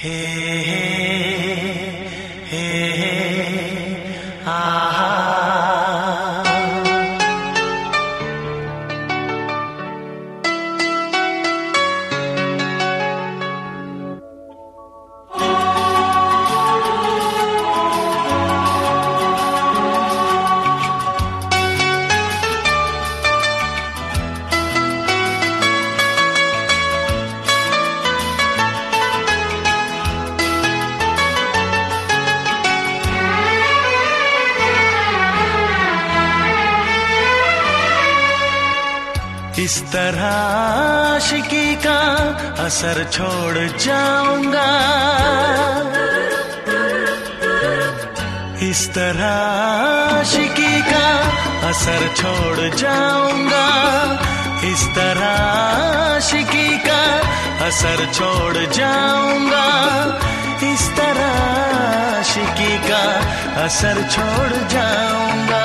Hey. इस तरह आशिकी का असर छोड़ जाऊँगा। इस तरह आशिकी का असर छोड़ जाऊँगा। इस तरह आशिकी का असर छोड़ जाऊँगा। इस तरह आशिकी का असर छोड़ जाऊँगा।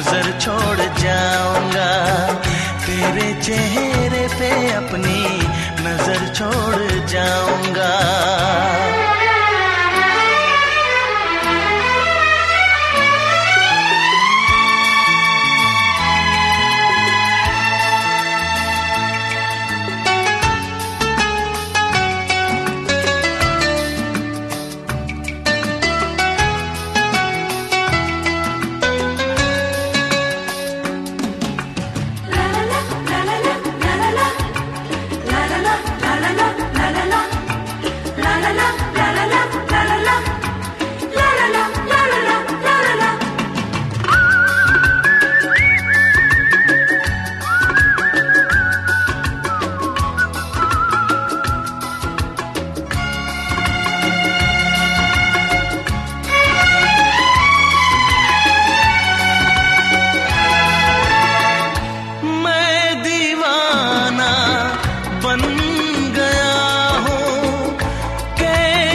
नज़र छोड़ जाऊँगा। तेरे चेहरे पे अपनी नज़र छोड़ जाऊँगा।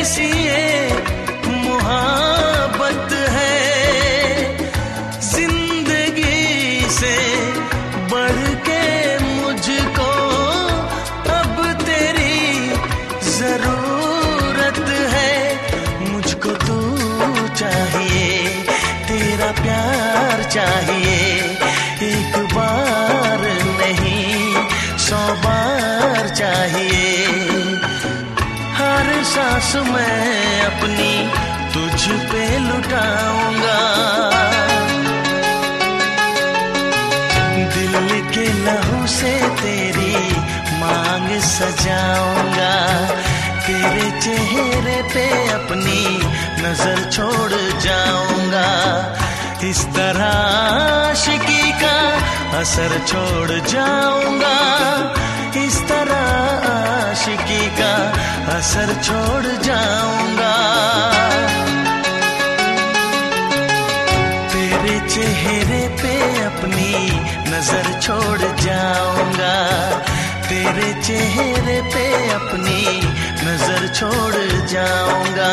कैसी ये मुहाबत है। ज़िंदगी से बढ़ के मुझको अब तेरी ज़रूरत है। मुझको तू चाहिए, तेरा प्यार चाहिए। सांस मैं अपनी तुझ पे लुटाऊँगा। दिल के लहू से तेरी मांग सजाऊँगा। तेरे चेहरे पे अपनी नज़र छोड़ जाऊँगा। इस तरह आशिकी का असर छोड़ जाऊँगा। इस तरह आशिकी का असर छोड़ जाऊँगा। तेरे चेहरे पे अपनी नज़र छोड़ जाऊँगा। तेरे चेहरे पे अपनी नज़र छोड़ जाऊँगा।